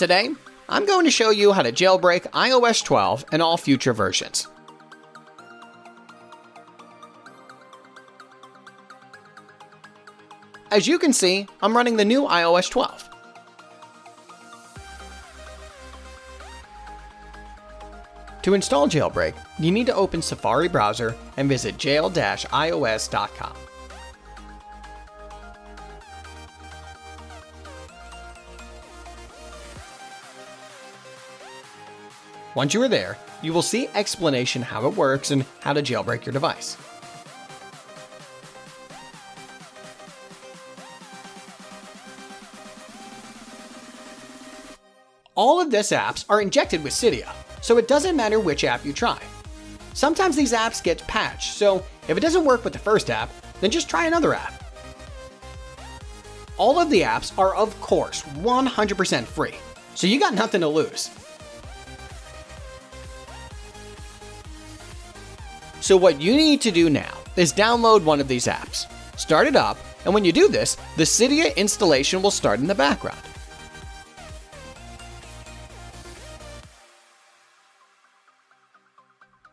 Today, I'm going to show you how to jailbreak iOS 12 and all future versions. As you can see, I'm running the new iOS 12. To install Jailbreak, you need to open Safari browser and visit jail-ios.com. Once you are there, you will see explanation how it works and how to jailbreak your device. All of these apps are injected with Cydia, so it doesn't matter which app you try. Sometimes these apps get patched, so if it doesn't work with the first app, then just try another app. All of the apps are of course 100% free, so you got nothing to lose. So what you need to do now is download one of these apps. Start it up, and when you do this, the Cydia installation will start in the background.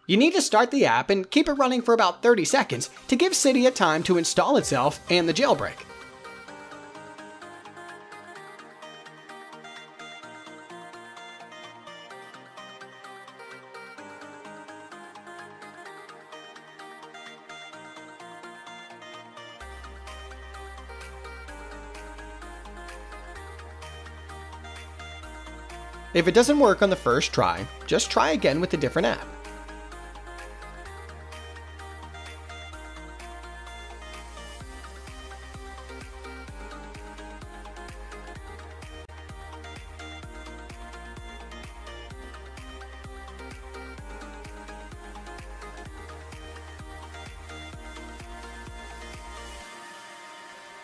You need to start the app and keep it running for about 30 seconds to give Cydia time to install itself and the jailbreak. If it doesn't work on the first try, just try again with a different app.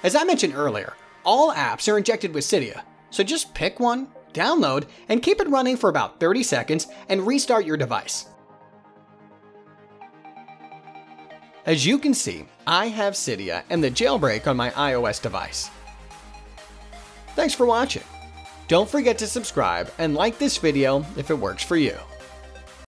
As I mentioned earlier, all apps are injected with Cydia, so just pick one, download, and keep it running for about 30 seconds and restart your device. As you can see, I have Cydia and the jailbreak on my iOS device. Thanks for watching. Don't forget to subscribe and like this video if it works for you.